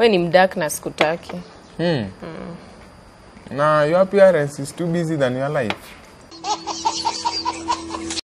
we ni mdak na sikutaki hmm. hmm. Na your appearance is too busy than your life.